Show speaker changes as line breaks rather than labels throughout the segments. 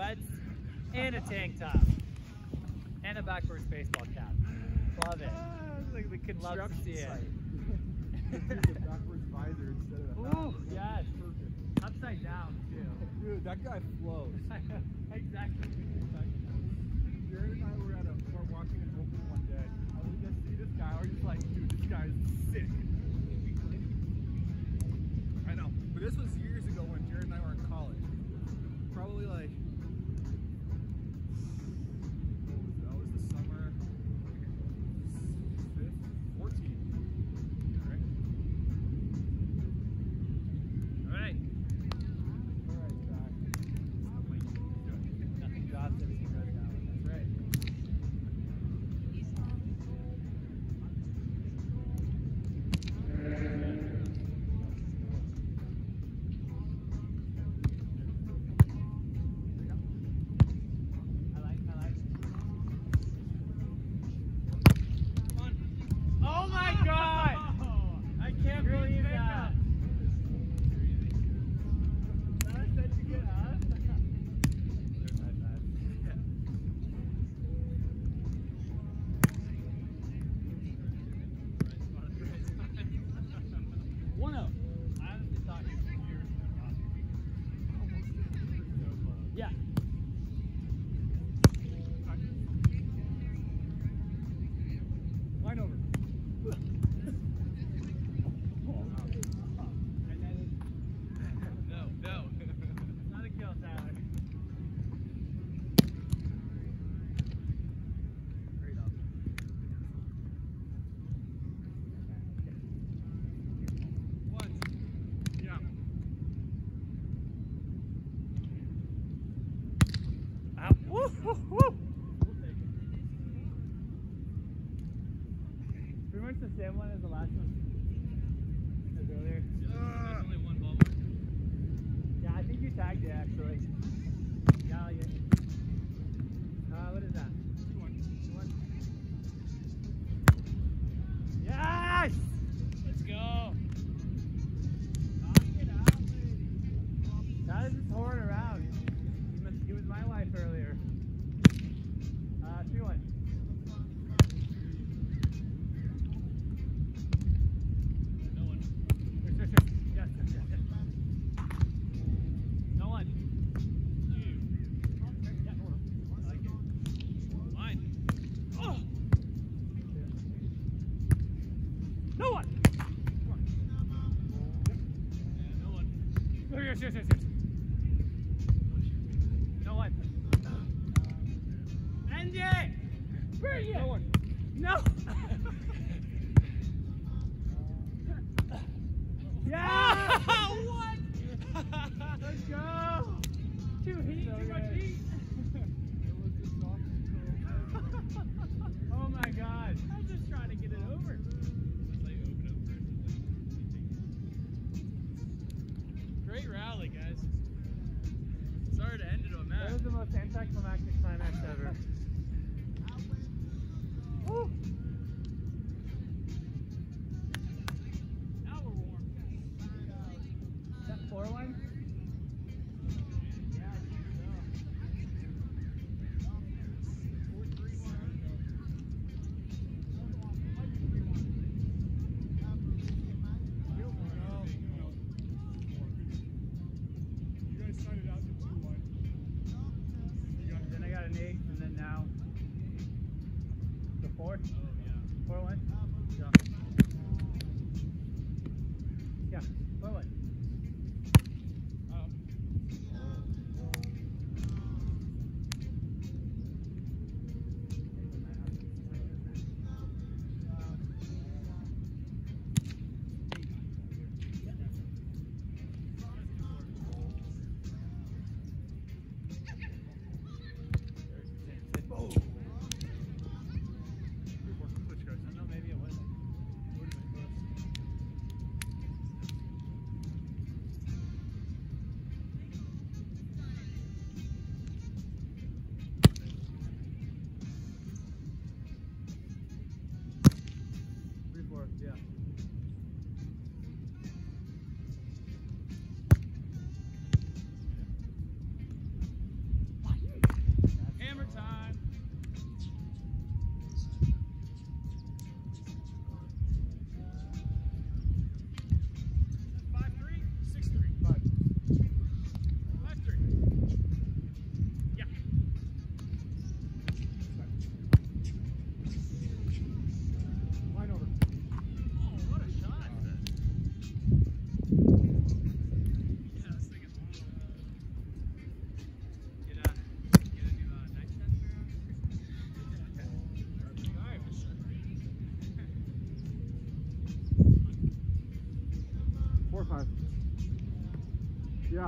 sweats, and a tank top, and a backwards baseball cap. Love it.
Like the construction site. a backwards visor instead of a
Ooh, yes.
Perfect.
Upside down, too.
Dude, that guy flows.
exactly.
Jared and I were at a, were watching an open one day. I would just see this guy, I was just like, dude, this guy is sick. I know, but this was years ago when Jared and I were in college. Probably like bagged it
actually. Galleon. Uh, what is that? yes, yes, yes, yes.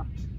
not.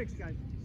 Six,
guys.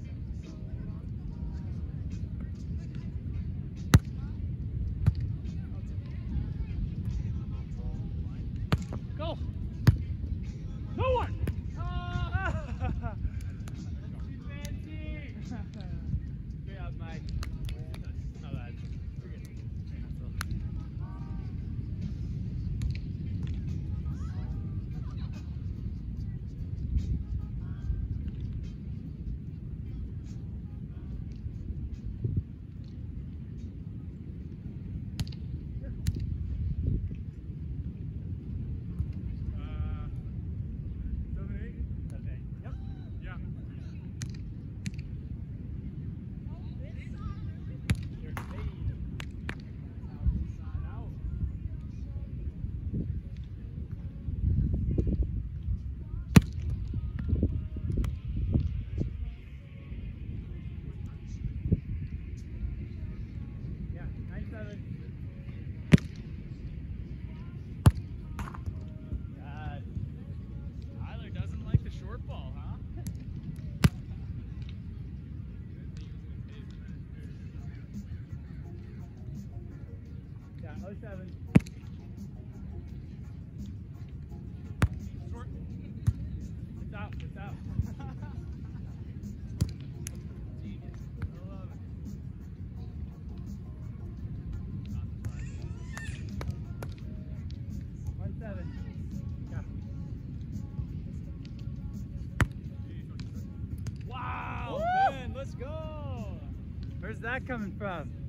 Coming from?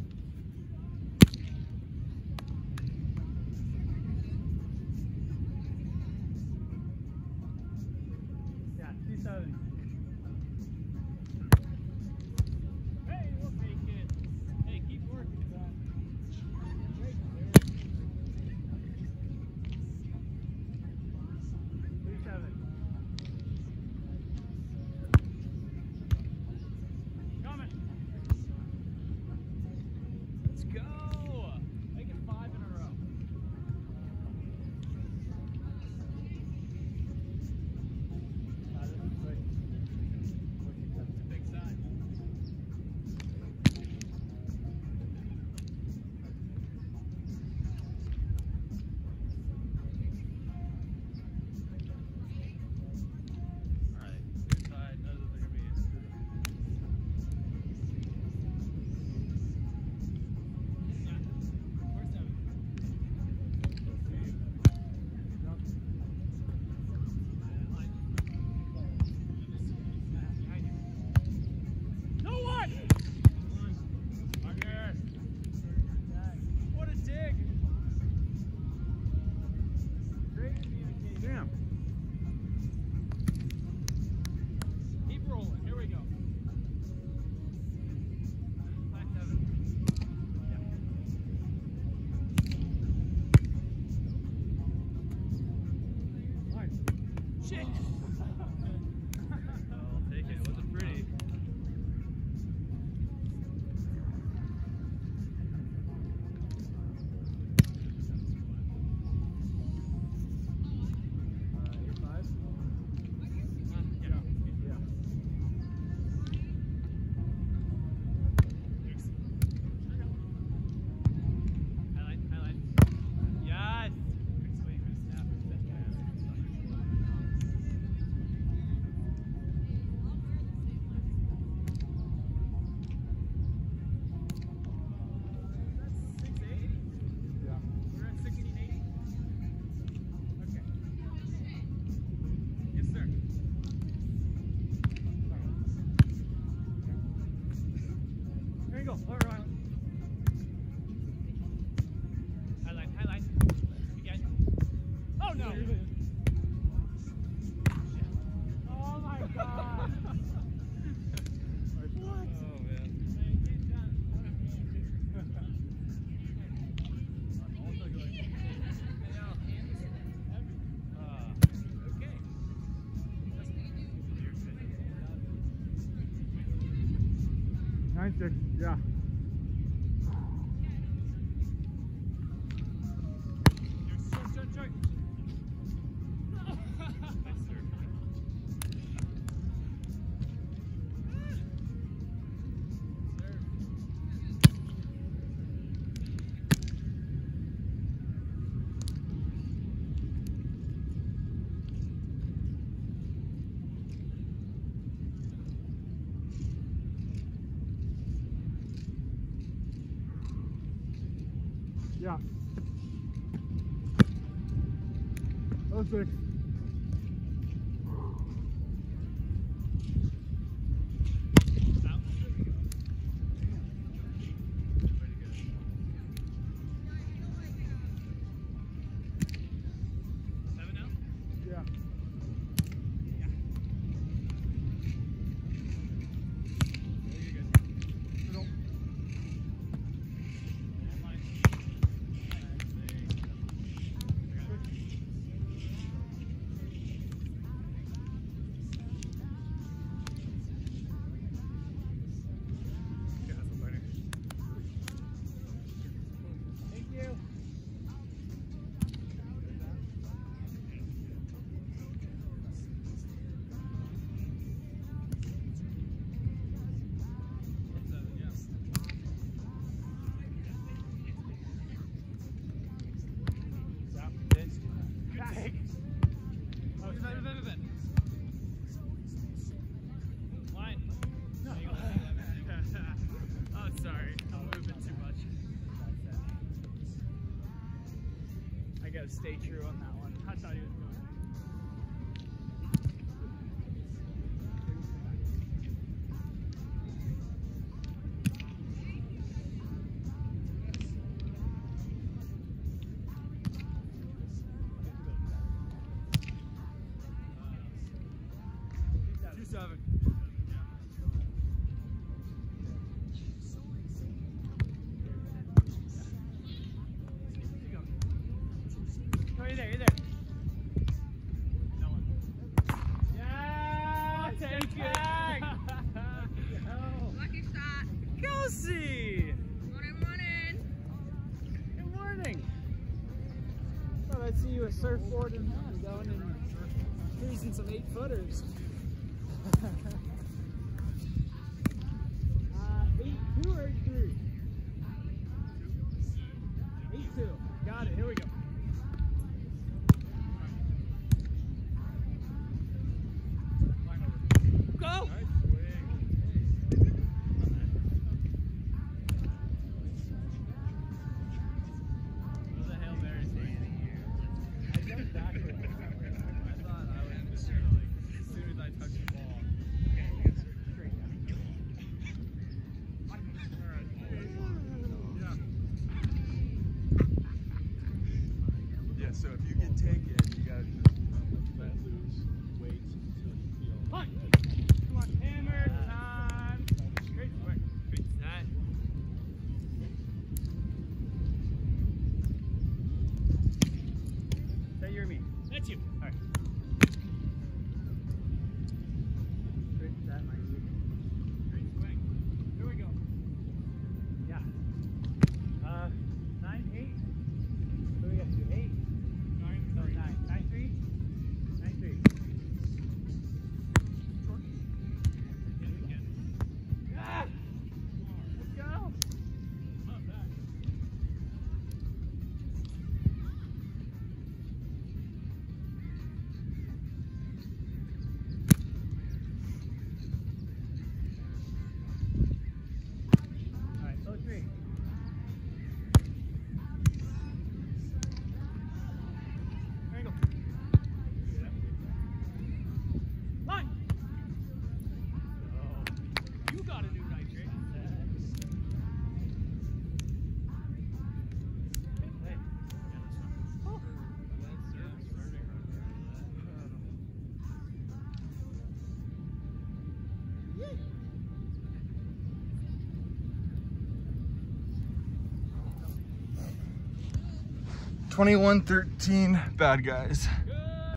Yeah.
Yeah. Oh six.
to
stay true on that one.
I thought he was going. Seven.
eight footers.
21-13 bad guys.